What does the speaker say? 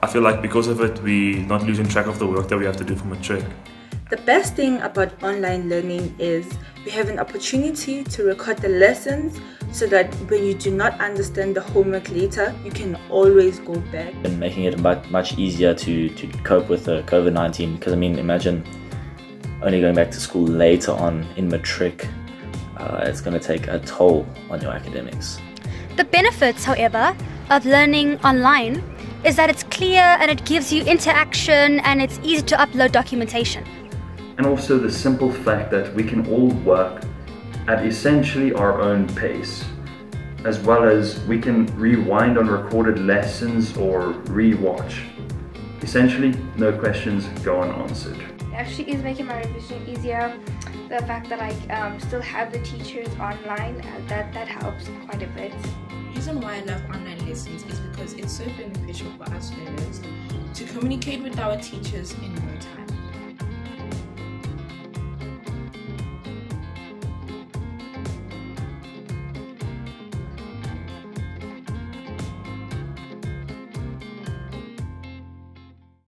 I feel like because of it, we're not losing track of the work that we have to do for matric. The best thing about online learning is we have an opportunity to record the lessons so that when you do not understand the homework later, you can always go back. And making it much easier to, to cope with the COVID 19 because I mean, imagine only going back to school later on in matric, uh, it's going to take a toll on your academics. The benefits, however, of learning online is that it's clear and it gives you interaction and it's easy to upload documentation. And also the simple fact that we can all work at essentially our own pace, as well as we can rewind on recorded lessons or re-watch. Essentially, no questions go unanswered. It actually is making my revision easier. The fact that I um, still have the teachers online, uh, that, that helps quite a bit. Reason why I love online lessons is because it's so beneficial for us learners to communicate with our teachers in no time.